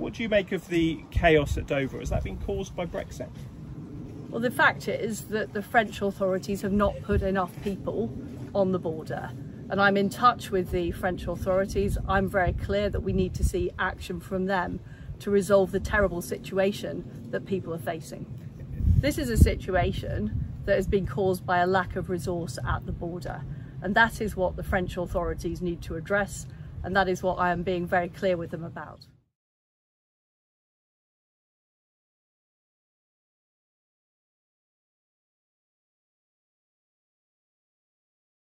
What do you make of the chaos at Dover? Has that been caused by Brexit? Well, the fact is that the French authorities have not put enough people on the border. And I'm in touch with the French authorities. I'm very clear that we need to see action from them to resolve the terrible situation that people are facing. This is a situation that has been caused by a lack of resource at the border. And that is what the French authorities need to address. And that is what I am being very clear with them about.